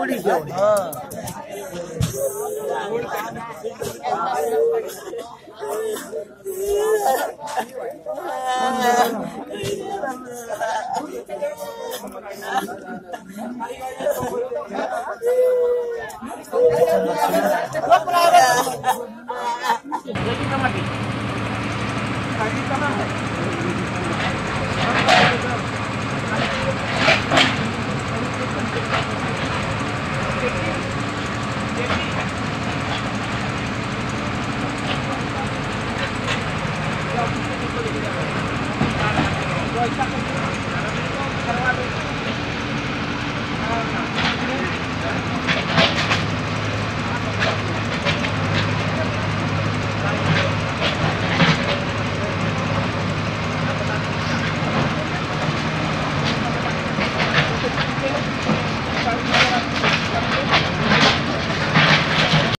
Audi ya હા ya kita like that.